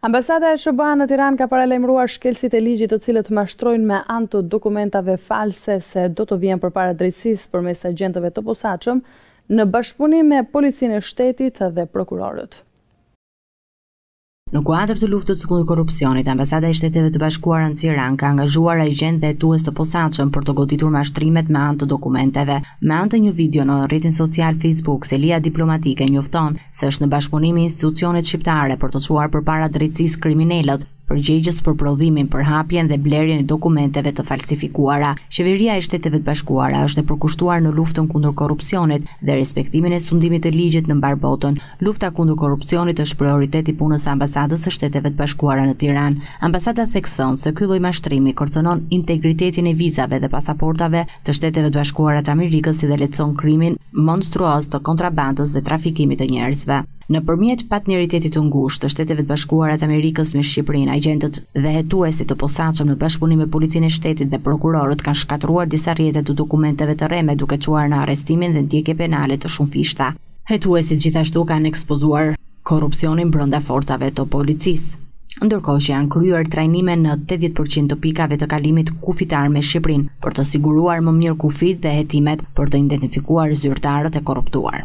Ambasada e SHBA në Tiranë ka paralajmëruar shkelësit e ligjit të cilët mashtrojnë me anë të dokumentave false se do të vihen përpara drejtësisë përmes agjentëve të posaçëm në bashkëpunim me Policinë e Shtetit dhe prokurorët. Në kuadër të luftës kundër korrupsionit, Ambasada e Shteteve të Bashkuara në Tiranë ka angazhuar agjentë dhe hetues të posaçëm për të goditur mashtrimet me anë të dokumenteve. Me anë të një video në rrjetin social Facebook, selia diplomatike njofton se është në bashkëpunim me institucionet shqiptare për të çuar përpara drejtësisë kriminelët, përgjegjës për prodhimin, përhapjen dhe blerjen e dokumenteve të falsifikuara. Qeveria e Shteteve të Bashkuara është e përkushtuar në luftën kundër korrupsionit dhe respektimin e sundimit të ligjit në mbarë botën. Lufta kundër korrupsionit është prioritet i punës së Ambasadës së Shteteve të Bashkuara në Tiranë. Ambasada thekson se ky lloj mashtrimi kërcënon integritetin e vizave dhe pasaportave të Shteteve të Bashkuara të Amerikës si dhe lehtëson krimin monstruoz të kontrabandës dhe trafikimit të njerëzve. Nëpërmjet partneritetit të ngushtë të Shteteve të Bashkuara të Amerikës me Shqipërinë, agjentët dhe hetuesit të posaçëm në bashkëpunim me Policinë e Shtetit dhe prokurorët kanë shkatërruar disa rrjete të dokumenteve të rreme duke çuar në arrestimin dhe ndjekje penale të shumëfishta. Hetuesit gjithashtu kanë ekspozuar korrupsionin brenda forcave të policisë, ndërkohë që janë kryer trajnime në tetëdhjetë për qind të pikave të kalimit kufitar me Shqipërinë për të siguruar më mirë kufijtë dhe hetimet për të identifikuar zyrtarët e korruptuar.